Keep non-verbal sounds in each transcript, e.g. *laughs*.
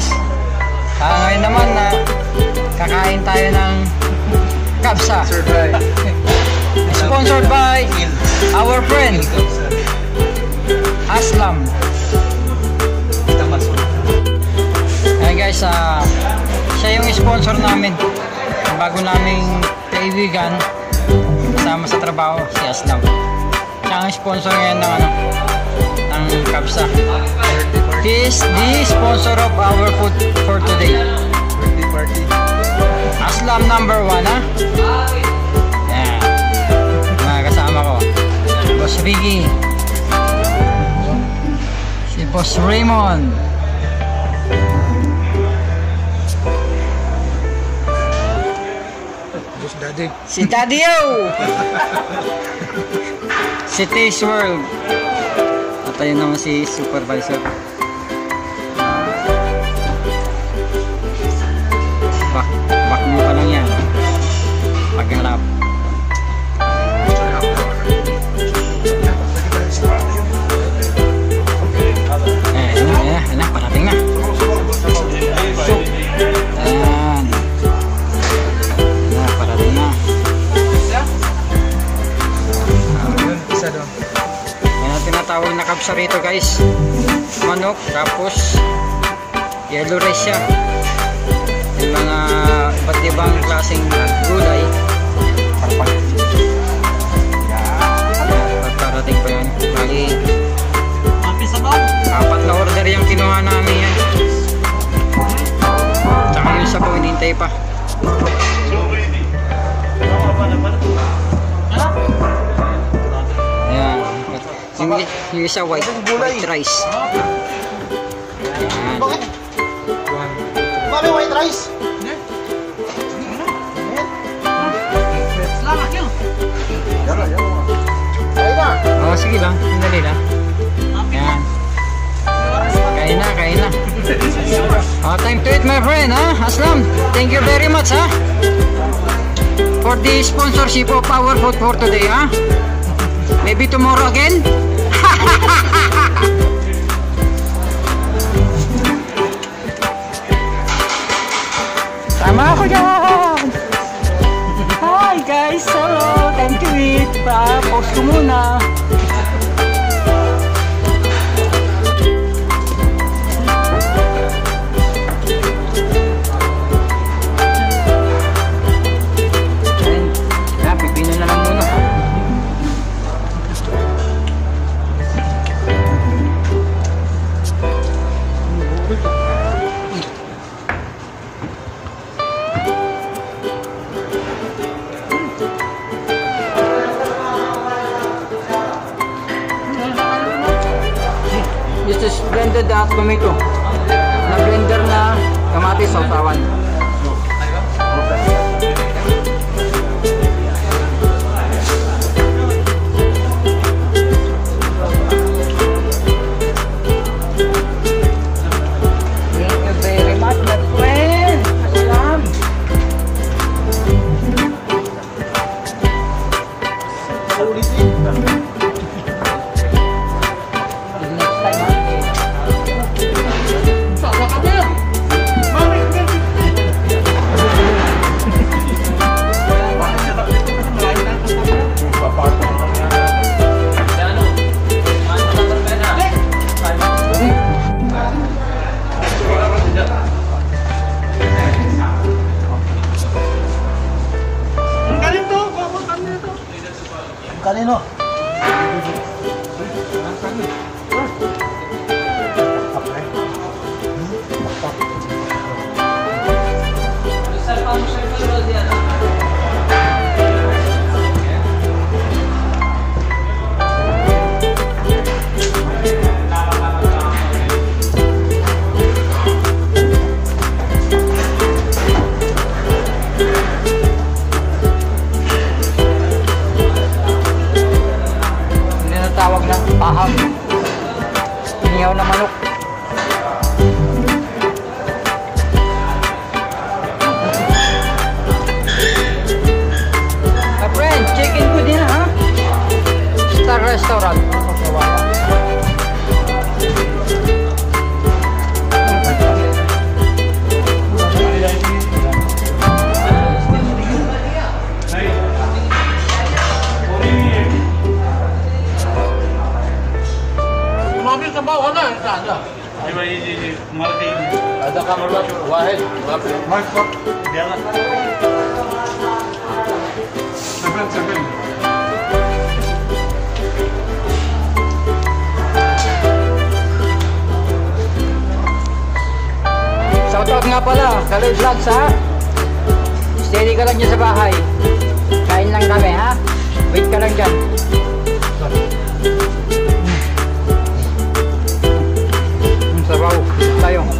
guys. Ah, ngayon naman na kakain tayo ng kapsa. *laughs* Sponsored by our friend Aslam. Ayan guys, ah, siya yung sponsor namin. Bago naming kaibigan kasama sa trabaho, si Aslam. Siya ang sponsor ngayon ng ano, ng kapsa. He is the sponsor of our food for today. Aslam number one, ha? Yan. Mga kasama ko. Boss Ricky. Si Boss Raymond. Boss Daddy. Si Daddy O! *laughs* si Taste World. At ayun naman si Supervisor. Kapsa rito guys. Manok, tapos yellow rice siya. Yung mga iba't ibang klaseng gulay. Pagkarating pa yun. Bali, apat na order yung kinuha namin yan. Tsaka yung sabaw, hinintay pa. Yung, yung isa white, white rice. Yan. Mami, white rice. Oh, sige lang. Sandali lang. Yan. Kain na, kain na. Oh, time to eat, my friend, ha? Aslam, thank you very much, ha? For the sponsorship of our food for today, ha? Maybe tomorrow again? Tama ako dyan! Hi guys! Hello! Time to eat! Pa, post ko muna! Blended tomato. Na blender na kamatis sautawan. Thank ano? restoran. mobil ke bawah nah, ada. Ayo, ayo, ayo, mati. Ada kamar baru, wahid, bapak. Mas, kok, dia lah. Sebelum, sebelum. Shoutout nga pala, Kaloy Vlogs ha. Steady ka lang dyan sa bahay. Kain lang kami ha. Wait ka lang dyan. Sabaw. Tayo.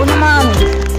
si Raymond, at ako naman,